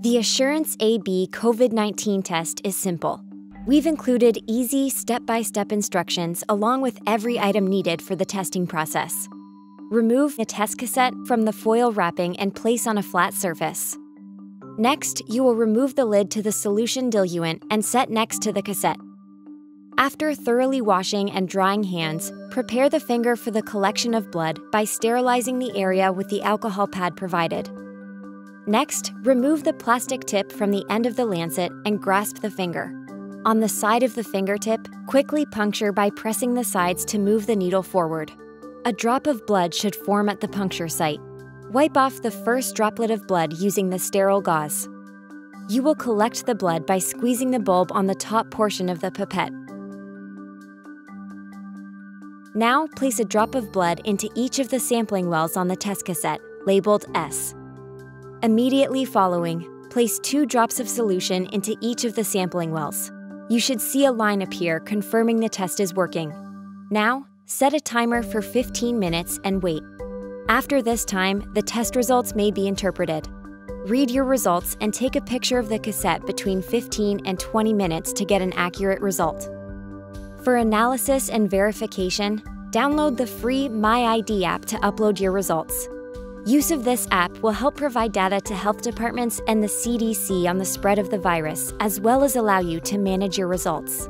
The Assurance AB COVID 19 test is simple. We've included easy step by step instructions along with every item needed for the testing process. Remove the test cassette from the foil wrapping and place on a flat surface. Next, you will remove the lid to the solution diluent and set next to the cassette. After thoroughly washing and drying hands, prepare the finger for the collection of blood by sterilizing the area with the alcohol pad provided. Next, remove the plastic tip from the end of the lancet and grasp the finger. On the side of the fingertip, quickly puncture by pressing the sides to move the needle forward. A drop of blood should form at the puncture site. Wipe off the first droplet of blood using the sterile gauze. You will collect the blood by squeezing the bulb on the top portion of the pipette. Now, place a drop of blood into each of the sampling wells on the test cassette, labeled S. Immediately following, place two drops of solution into each of the sampling wells. You should see a line appear confirming the test is working. Now, set a timer for 15 minutes and wait. After this time, the test results may be interpreted. Read your results and take a picture of the cassette between 15 and 20 minutes to get an accurate result. For analysis and verification, download the free MyID app to upload your results. Use of this app will help provide data to health departments and the CDC on the spread of the virus, as well as allow you to manage your results.